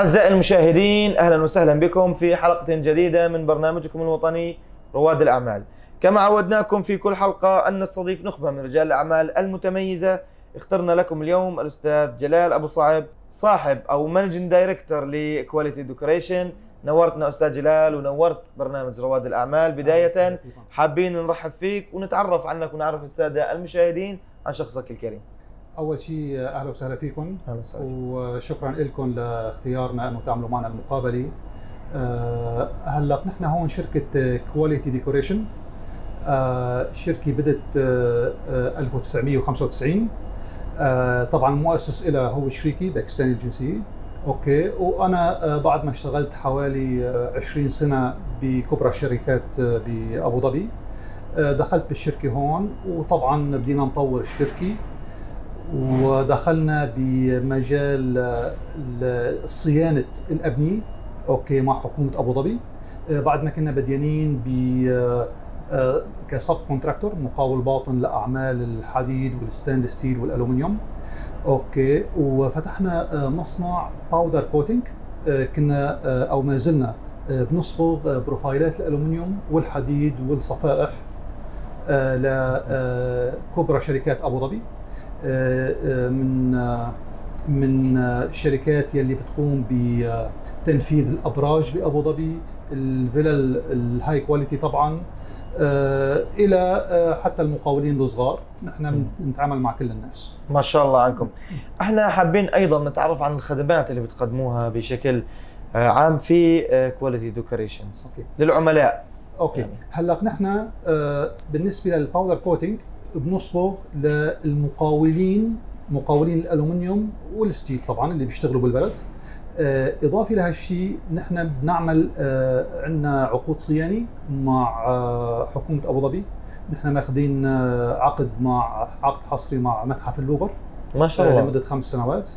أعزائي المشاهدين أهلا وسهلا بكم في حلقة جديدة من برنامجكم الوطني رواد الأعمال. كما عودناكم في كل حلقة أن نستضيف نخبة من رجال الأعمال المتميزة. اخترنا لكم اليوم الأستاذ جلال أبو صعب صاحب أو managing director ل Quality Decoration نورتنا أستاذ جلال ونورت برنامج رواد الأعمال. بداية حابين نرحب فيك ونتعرف عنك ونعرف السادة المشاهدين عن شخصك الكريم. أول شيء أهلا وسهلا فيكم. أهلا وسهلا. وشكرا لكم لاختيارنا أنه تعملوا معنا المقابلة. أه هلأ نحن هون شركة Quality Decoration أه شركة بدت أه آه، 1995 أه طبعا المؤسس لها هو شريكي باكستاني الجنسيه أوكي. وأنا آه، بعد ما اشتغلت حوالي آه، 20 سنة بكبرى الشركات آه، بأبو ظبي. آه، دخلت بالشركة هون. وطبعا بدينا نطور الشركة. ودخلنا بمجال ال- صيانة الابنيه أوكي مع حكومة أبو ظبي. آه، بعد ما كنا بديانين ب آه، آه، ك subcontractor مقاول باطن لأعمال الحديد وال stainless steel والألومنيوم. أوكي وفتحنا مصنع powder coating كنا أو ما زلنا بنصبغ profile ات الألومنيوم والحديد والصفائح لكبرى شركات أبو ظبي. من آه، من آه، الشركات يلي بتقوم بتنفيذ الأبراج بأبو ظبي. الفلل ال high quality طبعا. آه، إلى آه، حتى المقاولين الصغار. نحن بنتعامل مع كل الناس. ما شاء الله عنكم. إحنا حابين أيضا نتعرف عن الخدمات اللي بتقدموها بشكل آه، عام في Quality Decorations للعملاء. أوكي. يعني. هلأ نحن آه، بالنسبة لل powder coating بنصبغ للمقاولين مقاولين الألومنيوم وال steel طبعا اللي بيشتغلوا بالبلد. آه، إضافة لهالشيء نحن بنعمل آه، عندنا عقود صيانة مع آه، حكومة أبو ظبي. نحن ماخذين عقد مع عقد حصري مع متحف اللوفر. ما شاء الله. لمدة خمس سنوات.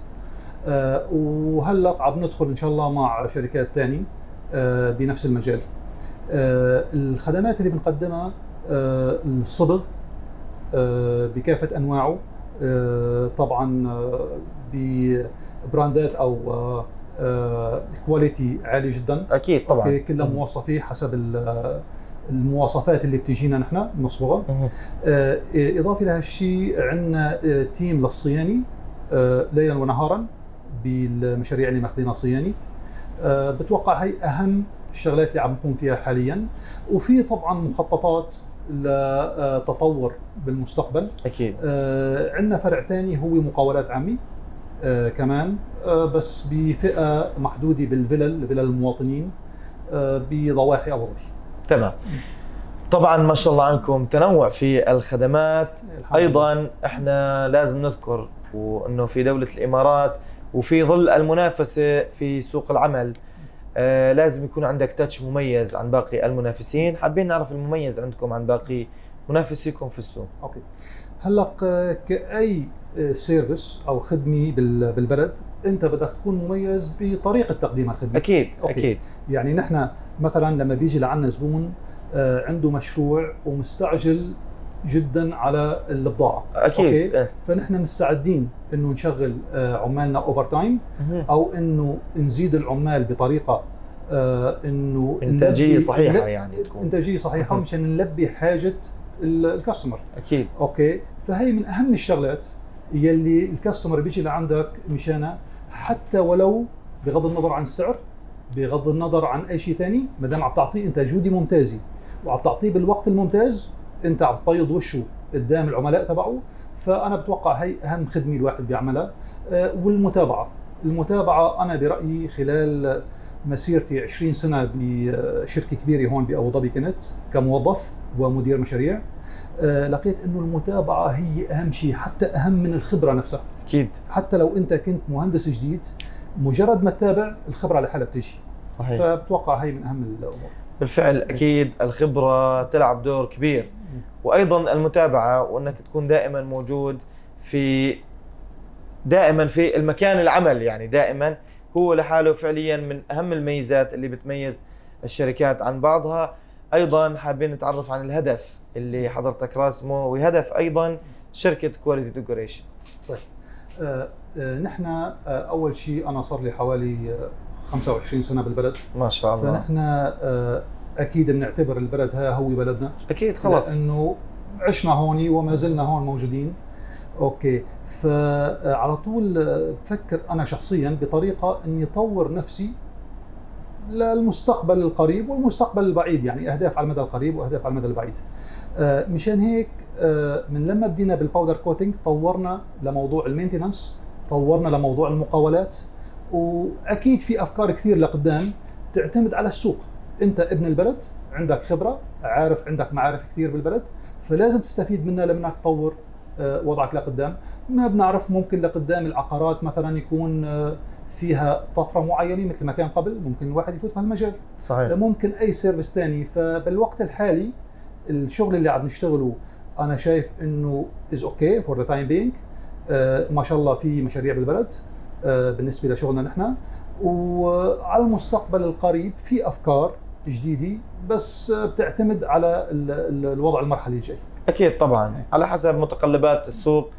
وهلأ عم ندخل إن شاء الله مع شركات ثانية بنفس المجال. الخدمات اللي بنقدمها الصبغ بكافة أنواعه. آه، طبعا آه، ببراندات أو آه، آه، كواليتي عالي جدا. أكيد طبعا. كلها موصفه حسب ال- المواصفات اللي بتجينا نحن بنصبغها. آه، إضافة لهالشيء عندنا آه، تيم للصيانه آه، ليلا ونهارا بالمشاريع اللي ماخذينها صيانه آه، بتوقع هي أهم الشغلات اللي عم نقوم فيها حاليا. وفي طبعا مخططات لتطور بالمستقبل. أكيد. آه، عندنا فرع ثاني هو مقاولات عامة آه، كمان آه، بس بفئة محدودة بالفلل فلل المواطنين آه، بضواحي أبو ظبي. تمام. طبعا ما شاء الله عنكم تنوع في الخدمات. أيضا إحنا لازم نذكر وانه في دولة الإمارات وفي ظل المنافسة في سوق العمل آه لازم يكون عندك touch مميز عن باقي المنافسين. حابين نعرف المميز عندكم عن باقي منافسيكم في السوق. أوكي. هلأ كأي service أو خدمة بال- بالبلد أنت بدك تكون مميز بطريقة تقديم الخدمة. أكيد أوكي. أكيد. يعني نحن مثلا لما بيجي لعنا زبون آه، عنده مشروع ومستعجل جدا على البضاعة أكيد أوكي. آه. فنحن مستعدين إنه نشغل آه، عمالنا overtime. أو إنه نزيد العمال بطريقة آه، إنه إنتاجية صحيحة يعني تكون إنتاجية صحيحة. مشان نلبي حاجة ال- ال customer أكيد أوكي فهي من أهم الشغلات يلي ال customer بيجي لعندك مشانها حتى ولو بغض النظر عن السعر بغض النظر عن أي شيء ثاني ما دام عم تعطيه انت جوده ممتازه وعم تعطيه بالوقت الممتاز انت عم تبيض وشه قدام العملاء تبعه فأنا بتوقع هي أهم خدمة الواحد بيعملها. آه، والمتابعة. المتابعة أنا برأيي خلال مسيرتي 20 سنة بشركة كبيرة هون بأبو ظبي كنت كموظف ومدير مشاريع آه، لقيت إنه المتابعة هي أهم شيء حتى أهم من الخبرة نفسها. أكيد. حتى لو أنت كنت مهندس جديد مجرد ما تتابع الخبرة لحالها بتجي. صحيح. فبتوقع هي من أهم الأمور. بالفعل أكيد الخبرة تلعب دور كبير. وأيضا المتابعة وأنك تكون دائما موجود في دائما في المكان العمل يعني دائما هو لحاله فعليا من أهم الميزات اللي بتميز الشركات عن بعضها. أيضا حابين نتعرف عن الهدف اللي حضرتك راسمه وهدف أيضا شركة Quality Decoration آه، آه، نحن آه، أول شيء أنا صار لي حوالي آه، 25 سنة بالبلد. ما شاء الله. فنحن آه، أكيد بنعتبر البلد ها هو بلدنا. أكيد خلص لأنه عشنا هون وما زلنا هون موجودين. أوكي. فعلى طول آه، بفكر أنا شخصيا بطريقة إني أطور نفسي للمستقبل القريب والمستقبل البعيد يعني أهداف على المدى القريب وأهداف على المدى البعيد. آه، مشان هيك آه، من لما بدينا بال powder coating طورنا لموضوع ال maintenance طورنا لموضوع المقاولات. وأكيد في أفكار كثير لقدام تعتمد على السوق. أنت ابن البلد عندك خبرة عارف عندك معارف كثير بالبلد فلازم تستفيد منها لمنك تطور آه، وضعك لقدام. ما بنعرف ممكن لقدام العقارات مثلا يكون آه، فيها طفرة معينة مثل ما كان قبل ممكن الواحد يفوت بهالمجال. صحيح. ممكن أي service ثاني فبالوقت الحالي الشغل اللي عم نشتغله أنا شايف إنه is okay for the time being ما شاء الله في مشاريع بالبلد. بالنسبة لشغلنا نحن. وعلى المستقبل القريب في أفكار جديدة بس آه، بتعتمد على ال- ال- الوضع المرحلي الجاي. أكيد طبعا. على حسب متقلبات السوق.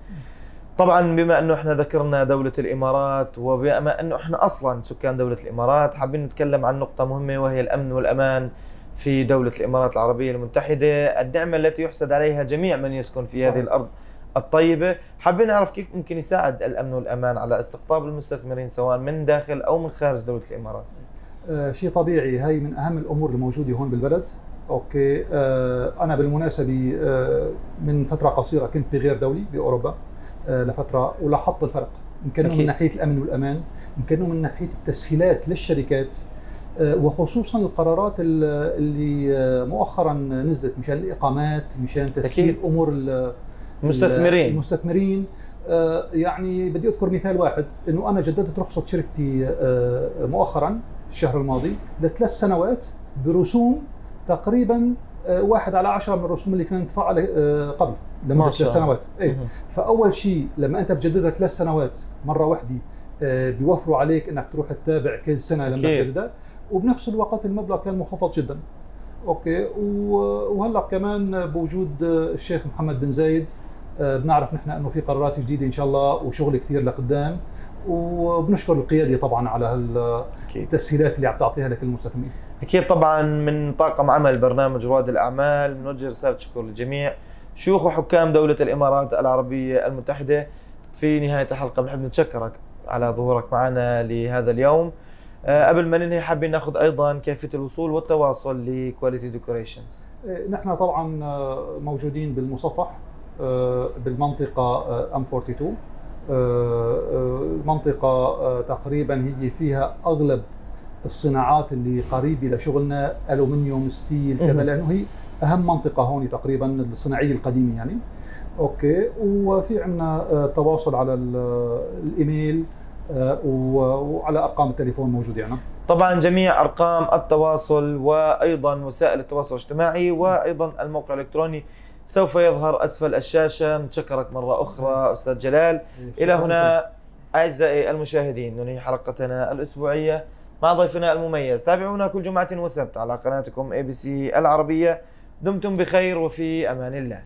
طبعا بما أنه إحنا ذكرنا دولة الإمارات وبما أنه إحنا أصلا سكان دولة الإمارات حابين نتكلم عن نقطة مهمة وهي الأمن والأمان في دولة الإمارات العربية المتحدة، النعمة التي يحسد عليها جميع من يسكن في هذه. الأرض الطيبة، حابين نعرف كيف ممكن يساعد الأمن والأمان على استقطاب المستثمرين سواء من داخل أو من خارج دولة الإمارات. آه، شيء طبيعي هاي من أهم الأمور الموجودة هون بالبلد أوكي آه، أنا بالمناسبة آه، من فترة قصيرة كنت بغير دولي بأوروبا آه، لفترة ولاحظت الفرق يمكن. من ناحية الأمن والأمان يمكن من ناحية التسهيلات للشركات آه، وخصوصا القرارات ال- اللي آه، مؤخرا نزلت مشان الإقامات مشان تسهيل أكيد. أمور المستثمرين المستثمرين آه، يعني بدي أذكر مثال واحد إنه أنا جددت رخصة شركتي آه، مؤخرا الشهر الماضي لثلاث سنوات برسوم تقريبا آه، واحد على عشرة من الرسوم اللي كانت ندفعها قبل شاء ثلاث. سنوات مهم. فأول شيء لما أنت بتجددها ثلاث سنوات مرة واحدة آه، بيوفروا عليك إنك تروح تتابع كل سنة لما. تجددها وبنفس الوقت المبلغ كان منخفض جدا أوكي. وهلا كمان بوجود الشيخ محمد بن زايد آه، بنعرف نحن إنه في قرارات جديدة إن شاء الله وشغل كثير لقدام. وبنشكر القيادة طبعا على التسهيلات اللي عم تعطيها لكل المستثمرين أكيد طبعا من طاقم عمل برنامج رواد الأعمال بنوجه رساله شكر للجميع. شيوخ وحكام دولة الإمارات العربية المتحدة في نهاية الحلقة بنحب نتشكرك على ظهورك معنا لهذا اليوم. قبل ما ننهي حابين ناخذ أيضا كيفيه الوصول والتواصل ل Quality Decorations إيه، نحن طبعا آه، موجودين بالمصفح آه، بالمنطقة آه، M 42 آه، آه، المنطقة آه، تقريبا هي فيها أغلب الصناعات اللي قريبة لشغلنا ألومنيوم steel كذا. لأنه هي أهم منطقة هون تقريبا الصناعية القديمة يعني. أوكي. وفي عندنا آه، تواصل على ال- الإيميل آه، وعلى أرقام التليفون موجودة يعني. طبعا جميع أرقام التواصل وأيضا وسائل التواصل الاجتماعي وأيضا الموقع الإلكتروني سوف يظهر أسفل الشاشة. نتشكرك مرة أخرى أستاذ جلال. إلى هنا أعزائي المشاهدين ننهي حلقتنا الأسبوعية مع ضيفنا المميز. تابعونا كل جمعة وسبت على قناتكم اي بي سي العربية. دمتم بخير وفي أمان الله.